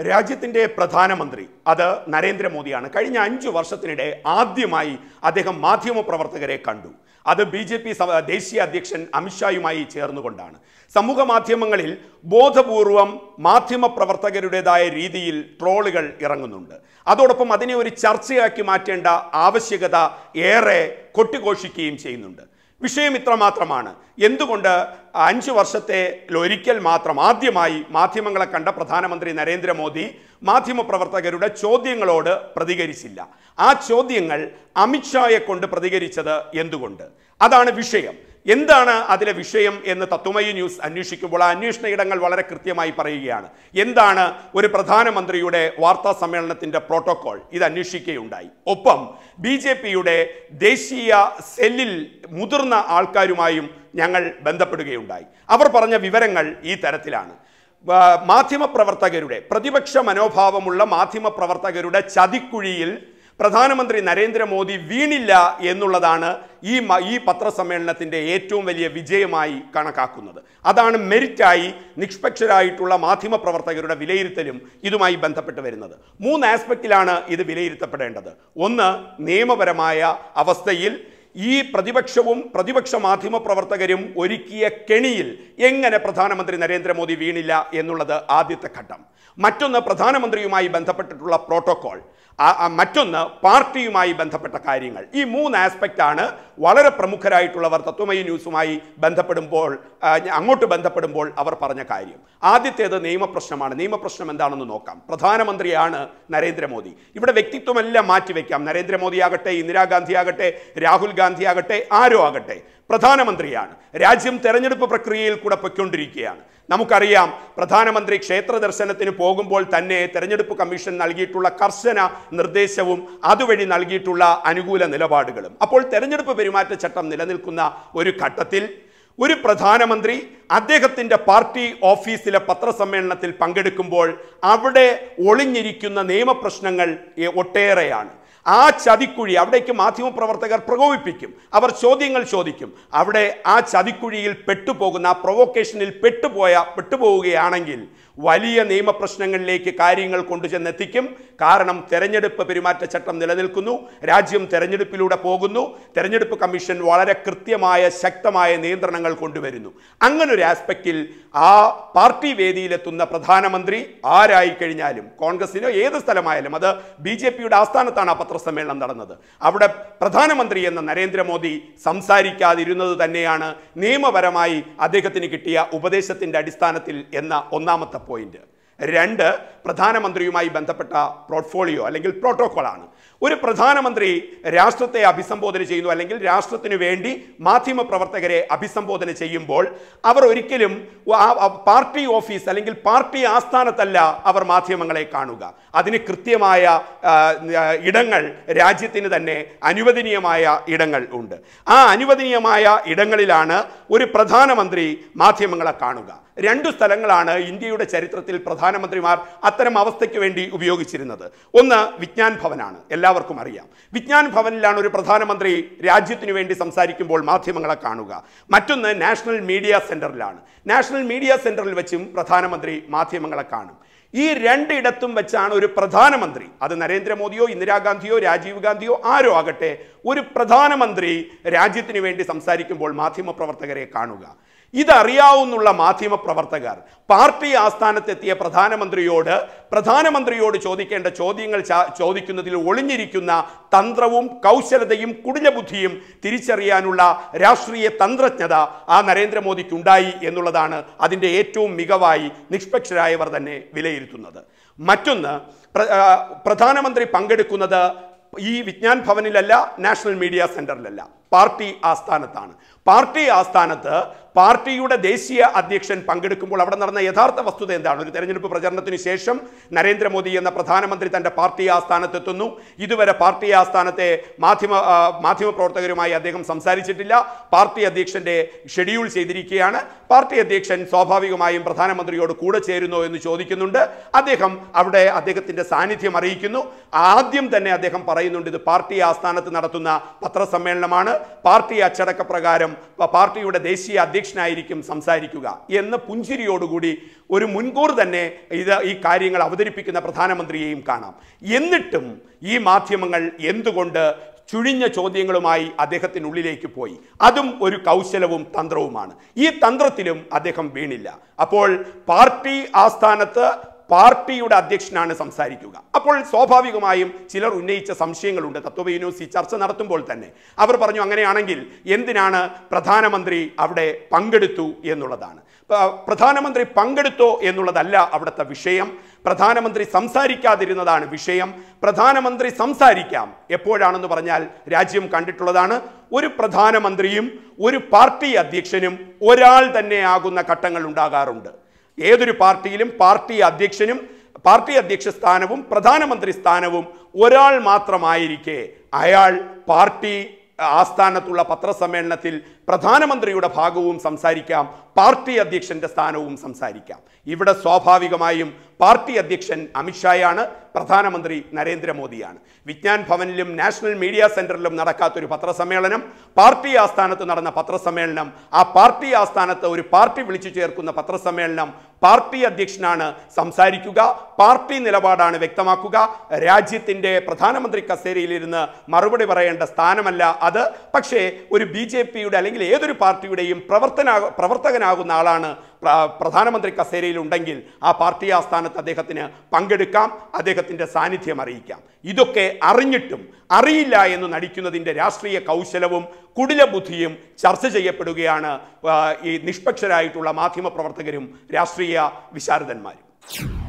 രാജ്യത്തിന്റെ പ്രധാനമന്ത്രി അത് നരേന്ദ്രമോദിയാണ്. കഴിഞ്ഞ അഞ്ചു വർഷത്തിനിടെ ആദ്യമായി അദ്ദേഹം മാധ്യമപ്രവർത്തകരെ കണ്ടു. അത് ബി ജെ പി ദേശീയ അധ്യക്ഷൻ അമിത്ഷായുമായി ചേർന്നുകൊണ്ടാണ്. സമൂഹ മാധ്യമങ്ങളിൽ ബോധപൂർവം മാധ്യമപ്രവർത്തകരുടേതായ രീതിയിൽ ട്രോളുകൾ ഇറങ്ങുന്നുണ്ട്. അതോടൊപ്പം അതിനെ ഒരു ചർച്ചയാക്കി മാറ്റേണ്ട ആവശ്യകത ഏറെ കൊട്ടിഘോഷിക്കുകയും ചെയ്യുന്നുണ്ട്. വിഷയം ഇത്ര മാത്രമാണ്. എന്തുകൊണ്ട് അഞ്ച് വർഷത്തെ ഒരിക്കൽ മാത്രം ആദ്യമായി മാധ്യമങ്ങളെ കണ്ട പ്രധാനമന്ത്രി നരേന്ദ്രമോദി മാധ്യമപ്രവർത്തകരുടെ ചോദ്യങ്ങളോട് പ്രതികരിച്ചില്ല. ആ ചോദ്യങ്ങൾ അമിത്ഷായെ കൊണ്ട് പ്രതികരിച്ചത് എന്തുകൊണ്ട്? അതാണ് വിഷയം. എന്താണ് അതിലെ വിഷയം എന്ന് തത്വമയി ന്യൂസ് അന്വേഷിക്കുമ്പോൾ ആ അന്വേഷണ ഇടങ്ങൾ വളരെ കൃത്യമായി പറയുകയാണ്. എന്താണ് ഒരു പ്രധാനമന്ത്രിയുടെ വാർത്താ സമ്മേളനത്തിന്റെ പ്രോട്ടോകോൾ ഇത് അന്വേഷിക്കുകയുണ്ടായി. ഒപ്പം ബി ജെ പിയുടെ ദേശീയ സെല്ലിൽ മുതിർന്ന ആൾക്കാരുമായും ഞങ്ങൾ ബന്ധപ്പെടുകയുണ്ടായി. അവർ പറഞ്ഞ വിവരങ്ങൾ ഈ തരത്തിലാണ്. മാധ്യമ മാധ്യമപ്രവർത്തകരുടെ പ്രതിപക്ഷ മനോഭാവമുള്ള മാധ്യമപ്രവർത്തകരുടെ ചതിക്കുഴിയിൽ പ്രധാനമന്ത്രി നരേന്ദ്രമോദി വീണില്ല എന്നുള്ളതാണ് ഈ ഈ പത്രസമ്മേളനത്തിന്റെ ഏറ്റവും വലിയ വിജയമായി കണക്കാക്കുന്നത്. അതാണ് മെരിറ്റായി നിഷ്പക്ഷരായിട്ടുള്ള മാധ്യമപ്രവർത്തകരുടെ വിലയിരുത്തലും ഇതുമായി ബന്ധപ്പെട്ട് വരുന്നത്. മൂന്ന് ആസ്പെക്റ്റിലാണ് ഇത് വിലയിരുത്തപ്പെടേണ്ടത്. ഒന്ന് നിയമപരമായ അവസ്ഥയിൽ ഈ പ്രതിപക്ഷവും പ്രതിപക്ഷ മാധ്യമ പ്രവർത്തകരും ഒരുക്കിയ കെണിയിൽ എങ്ങനെ പ്രധാനമന്ത്രി നരേന്ദ്രമോദി വീണില്ല എന്നുള്ളത് ആദ്യത്തെ ഘട്ടം. മറ്റൊന്ന് പ്രധാനമന്ത്രിയുമായി ബന്ധപ്പെട്ടിട്ടുള്ള പ്രോട്ടോകോൾ. മറ്റൊന്ന് പാർട്ടിയുമായി ബന്ധപ്പെട്ട കാര്യങ്ങൾ. ഈ മൂന്ന് ആസ്പെക്റ്റ് ആണ് വളരെ പ്രമുഖരായിട്ടുള്ളവർ തത്വമയി ന്യൂസുമായി ബന്ധപ്പെടുമ്പോൾ അങ്ങോട്ട് ബന്ധപ്പെടുമ്പോൾ അവർ പറഞ്ഞ കാര്യം. ആദ്യത്തേത് നിയമപ്രശ്നമാണ്. നിയമപ്രശ്നം എന്താണെന്ന് നോക്കാം. പ്രധാനമന്ത്രിയാണ് നരേന്ദ്രമോദി. ഇവിടെ വ്യക്തിത്വമെല്ലാം മാറ്റിവെക്കാം. നരേന്ദ്രമോദി ആകട്ടെ ഇന്ദിരാഗാന്ധി ആകട്ടെ രാഹുൽ ഗാന്ധി ആകട്ടെ ആരോ ആകട്ടെ പ്രധാനമന്ത്രിയാണ്. രാജ്യം തെരഞ്ഞെടുപ്പ് പ്രക്രിയയിൽ കൂടെ പൊയ്ക്കൊണ്ടിരിക്കുകയാണ്. നമുക്കറിയാം പ്രധാനമന്ത്രി ക്ഷേത്ര ദർശനത്തിന് പോകുമ്പോൾ തന്നെ തെരഞ്ഞെടുപ്പ് കമ്മീഷൻ നൽകിയിട്ടുള്ള കർശന നിർദ്ദേശവും അതുവഴി നൽകിയിട്ടുള്ള അനുകൂല നിലപാടുകളും. അപ്പോൾ തെരഞ്ഞെടുപ്പ് പെരുമാറ്റച്ചട്ടം നിലനിൽക്കുന്ന ഒരു ഘട്ടത്തിൽ ഒരു പ്രധാനമന്ത്രി അദ്ദേഹത്തിന്റെ പാർട്ടി ഓഫീസിലെ പത്രസമ്മേളനത്തിൽ പങ്കെടുക്കുമ്പോൾ അവിടെ ഒളിഞ്ഞിരിക്കുന്ന നിയമപ്രശ്നങ്ങൾ ഒട്ടേറെയാണ്. ആ ചതിക്കുഴി അവിടേക്ക് മാധ്യമപ്രവർത്തകർ പ്രകോപിപ്പിക്കും. അവർ ചോദ്യങ്ങൾ ചോദിക്കും. അവിടെ ആ ചതിക്കുഴിയിൽ പെട്ടുപോകുന്ന ആ പ്രൊവോക്കേഷനിൽ പെട്ടുപോയ പെട്ടുപോവുകയാണെങ്കിൽ വലിയ നിയമപ്രശ്നങ്ങളിലേക്ക് കാര്യങ്ങൾ കൊണ്ടുചെന്നെത്തിക്കും. കാരണം തെരഞ്ഞെടുപ്പ് പെരുമാറ്റച്ചട്ടം നിലനിൽക്കുന്നു. രാജ്യം തെരഞ്ഞെടുപ്പിലൂടെ പോകുന്നു. തെരഞ്ഞെടുപ്പ് കമ്മീഷൻ വളരെ കൃത്യമായ ശക്തമായ നിയന്ത്രണങ്ങൾ കൊണ്ടുവരുന്നു. അങ്ങനൊരു ആസ്പെക്റ്റിൽ ആ പാർട്ടി വേദിയിലെത്തുന്ന പ്രധാനമന്ത്രി ആരായി കഴിഞ്ഞാലും കോൺഗ്രസിനോ ഏത് സ്ഥലമായാലും അത് ബി ജെ പിയുടെ ആസ്ഥാനത്താണ് ആ പത്രസമ്മേളനം നടന്നത്. അവിടെ പ്രധാനമന്ത്രി എന്ന നരേന്ദ്രമോദി സംസാരിക്കാതിരുന്നത് തന്നെയാണ് നിയമപരമായി അദ്ദേഹത്തിന് കിട്ടിയ ഉപദേശത്തിന്റെ അടിസ്ഥാനത്തിൽ എന്ന ഒന്നാമത്തെ പോയിന്റ് രണ്ട് പ്രധാനമന്ത്രിയുമായി ബന്ധപ്പെട്ട പോർട്ട്ഫോളിയോ അല്ലെങ്കിൽ പ്രോട്ടോകോളാണ് ഒരു പ്രധാനമന്ത്രി രാഷ്ട്രത്തെ അഭിസംബോധന ചെയ്യുന്നു അല്ലെങ്കിൽ രാഷ്ട്രത്തിനു വേണ്ടി മാധ്യമ പ്രവർത്തകരെ അഭിസംബോധന ചെയ്യുമ്പോൾ അവർ ഒരിക്കലും പാർട്ടി ഓഫീസ് അല്ലെങ്കിൽ പാർട്ടി ആസ്ഥാനത്തല്ല അവർ മാധ്യമങ്ങളെ കാണുക. അതിന് കൃത്യമായ ഇടങ്ങൾ രാജ്യത്തിന് തന്നെ അനുവദനീയമായ ഇടങ്ങൾ ഉണ്ട്. ആ അനുവദനീയമായ ഇടങ്ങളിലാണ് ഒരു പ്രധാനമന്ത്രി മാധ്യമങ്ങളെ കാണുക. രണ്ടു സ്ഥലങ്ങളാണ് ഇന്ത്യയുടെ ചരിത്രത്തിൽ പ്രധാനമന്ത്രിമാർ അത്തരം അവസ്ഥയ്ക്ക് വേണ്ടി ഉപയോഗിച്ചിരുന്നത്. ഒന്ന് വിജ്ഞാൻ ഭവനാണ്. എല്ലാവർക്കും അറിയാം. വിജ്ഞാൻ ഭവനിലാണ് ഒരു പ്രധാനമന്ത്രി രാജ്യത്തിനു വേണ്ടി സംസാരിക്കുമ്പോൾ മാധ്യമങ്ങളെ കാണുക. മറ്റൊന്ന് നാഷണൽ മീഡിയ സെന്ററിലാണ്. നാഷണൽ മീഡിയ സെന്ററിൽ വെച്ചും പ്രധാനമന്ത്രി മാധ്യമങ്ങളെ കാണും. ഈ രണ്ടിടത്തും വെച്ചാണ് ഒരു പ്രധാനമന്ത്രി അത് നരേന്ദ്രമോദിയോ ഇന്ദിരാഗാന്ധിയോ രാജീവ് ഗാന്ധിയോ ആരോ ആകട്ടെ ഒരു പ്രധാനമന്ത്രി രാജ്യത്തിന് വേണ്ടി സംസാരിക്കുമ്പോൾ മാധ്യമപ്രവർത്തകരെ കാണുക. ഇതറിയാവുന്നുള്ള മാധ്യമ പ്രവർത്തകർ. പാർട്ടി ആസ്ഥാനത്തെത്തിയ പ്രധാനമന്ത്രിയോട് പ്രധാനമന്ത്രിയോട് ചോദിക്കേണ്ട ചോദ്യങ്ങൾ ചോദിക്കുന്നതിൽ ഒളിഞ്ഞിരിക്കുന്ന തന്ത്രവും കൗശലതയും കുടിലബുദ്ധിയും തിരിച്ചറിയാനുള്ള രാഷ്ട്രീയ തന്ത്രജ്ഞത ആ നരേന്ദ്രമോദിക്കുണ്ടായി എന്നുള്ളതാണ് അതിന്റെ ഏറ്റവും മികവായി നിഷ്പക്ഷരായവർ തന്നെ വിലയിരുത്തുന്നത്. മറ്റൊന്ന് പ്രധാനമന്ത്രി പങ്കെടുക്കുന്നത് ഈ വിജ്ഞാൻ ഭവനിലല്ല നാഷണൽ മീഡിയ സെന്ററിലല്ല പാർട്ടി ആസ്ഥാനത്താണ്. പാർട്ടി ആസ്ഥാനത്ത് പാർട്ടിയുടെ ദേശീയ അധ്യക്ഷൻ പങ്കെടുക്കുമ്പോൾ അവിടെ നടന്ന യഥാർത്ഥ വസ്തുത എന്താണ്? ഒരു തെരഞ്ഞെടുപ്പ് പ്രചരണത്തിന് ശേഷം നരേന്ദ്രമോദി എന്ന പ്രധാനമന്ത്രി തന്റെ പാർട്ടി ആസ്ഥാനത്തെത്തുന്നു. ഇതുവരെ പാർട്ടി ആസ്ഥാനത്തെ മാധ്യമ മാധ്യമ മാധ്യമപ്രവർത്തകരുമായി അദ്ദേഹം സംസാരിച്ചിട്ടില്ല. പാർട്ടി അധ്യക്ഷന്റെ ഷെഡ്യൂൾ ചെയ്തിരിക്കുകയാണ്. പാർട്ടി അധ്യക്ഷൻ സ്വാഭാവികമായും പ്രധാനമന്ത്രിയോട് കൂടെ ചേരുന്നോ എന്ന് ചോദിക്കുന്നുണ്ട്. അദ്ദേഹം അവിടെ അദ്ദേഹത്തിന്റെ സാന്നിധ്യം അറിയിക്കുന്നു. ആദ്യം തന്നെ അദ്ദേഹം പറയുന്നുണ്ട് ഇത് പാർട്ടി ആസ്ഥാനത്ത് നടത്തുന്ന പത്രസമ്മേളനമാണ്. പാർട്ടി അച്ചടക്ക പ്രകാരം പാർട്ടിയുടെ ദേശീയ അധ്യക്ഷനായിരിക്കും സംസാരിക്കുക എന്ന് പുഞ്ചിരിയോടുകൂടി ഒരു മുൻകൂർ തന്നെ ഇത് ഈ കാര്യങ്ങൾ അവതരിപ്പിക്കുന്ന പ്രധാനമന്ത്രിയെയും കാണാം. എന്നിട്ടും ഈ മാധ്യമങ്ങൾ എന്തുകൊണ്ട് ചുഴിഞ്ഞ ചോദ്യങ്ങളുമായി അദ്ദേഹത്തിനുള്ളിലേക്ക് പോയി? അതും ഒരു കൗശലവും തന്ത്രവുമാണ്. ഈ തന്ത്രത്തിലും അദ്ദേഹം വീണില്ല. അപ്പോൾ പാർട്ടി ആസ്ഥാനത്ത് പാർട്ടിയുടെ അധ്യക്ഷനാണ് സംസാരിക്കുക. അപ്പോൾ സ്വാഭാവികമായും ചിലർ ഉന്നയിച്ച സംശയങ്ങളുണ്ട്. തത്വ യൂണിവേഴ്സിറ്റി ചർച്ച നടത്തുമ്പോൾ തന്നെ. അവർ പറഞ്ഞു അങ്ങനെയാണെങ്കിൽ എന്തിനാണ് പ്രധാനമന്ത്രി അവിടെ പങ്കെടുത്തു എന്നുള്ളതാണ്. പ്രധാനമന്ത്രി പങ്കെടുത്തോ എന്നുള്ളതല്ല അവിടുത്തെ വിഷയം. പ്രധാനമന്ത്രി സംസാരിക്കാതിരുന്നതാണ് വിഷയം. പ്രധാനമന്ത്രി സംസാരിക്കാം. എപ്പോഴാണെന്ന് പറഞ്ഞാൽ രാജ്യം കണ്ടിട്ടുള്ളതാണ്. ഒരു പ്രധാനമന്ത്രിയും ഒരു പാർട്ടി അധ്യക്ഷനും ഒരാൾ തന്നെ ആകുന്ന ഘട്ടങ്ങൾ ഉണ്ടാകാറുണ്ട്. ഏതൊരു പാർട്ടിയിലും പാർട്ടി അധ്യക്ഷനും പാർട്ടി അധ്യക്ഷ സ്ഥാനവും പ്രധാനമന്ത്രി സ്ഥാനവും ഒരാൾ മാത്രമായിരിക്കെ അയാൾ പാർട്ടി ആസ്ഥാനത്തുള്ള പത്രസമ്മേളനത്തിൽ പ്രധാനമന്ത്രിയുടെ ഭാഗവും സംസാരിക്കാം പാർട്ടി അധ്യക്ഷന്റെ സ്ഥാനവും സംസാരിക്കാം. ഇവിടെ സ്വാഭാവികമായും പാർട്ടി അധ്യക്ഷൻ അമിത്ഷായാണ് പ്രധാനമന്ത്രി നരേന്ദ്രമോദിയാണ്. വിജ്ഞാൻ ഭവനിലും നാഷണൽ മീഡിയ സെന്ററിലും നടക്കാത്തൊരു പത്രസമ്മേളനം പാർട്ടി ആസ്ഥാനത്ത് നടന്ന പത്രസമ്മേളനം ആ പാർട്ടി ആസ്ഥാനത്ത് ഒരു പാർട്ടി വിളിച്ചു ചേർക്കുന്ന പത്രസമ്മേളനം പാർട്ടി അധ്യക്ഷനാണ് സംസാരിക്കുക പാർട്ടി നിലപാടാണ് വ്യക്തമാക്കുക രാജ്യത്തിന്റെ പ്രധാനമന്ത്രി കസേരയിലിരുന്ന് മറുപടി പറയേണ്ട സ്ഥാനമല്ല അത്. പക്ഷേ ഒരു ബി ജെ പിയുടെ ഏതൊരു പാർട്ടിയുടെയും പ്രവർത്തന പ്രവർത്തകനാകുന്ന ആളാണ് പ്രധാനമന്ത്രി കസേരയിൽ ഉണ്ടെങ്കിൽ ആ പാർട്ടി ആസ്ഥാനത്ത് അദ്ദേഹത്തിന് പങ്കെടുക്കാം അദ്ദേഹത്തിന്റെ സാന്നിധ്യം അറിയിക്കാം. ഇതൊക്കെ അറിഞ്ഞിട്ടും അറിയില്ല എന്ന് നടിക്കുന്നതിന്റെ രാഷ്ട്രീയ കൗശലവും കുടിലബുദ്ധിയും ചർച്ച ചെയ്യപ്പെടുകയാണ് ഈ നിഷ്പക്ഷരായിട്ടുള്ള മാധ്യമപ്രവർത്തകരും രാഷ്ട്രീയ വിശാരദന്മാരും.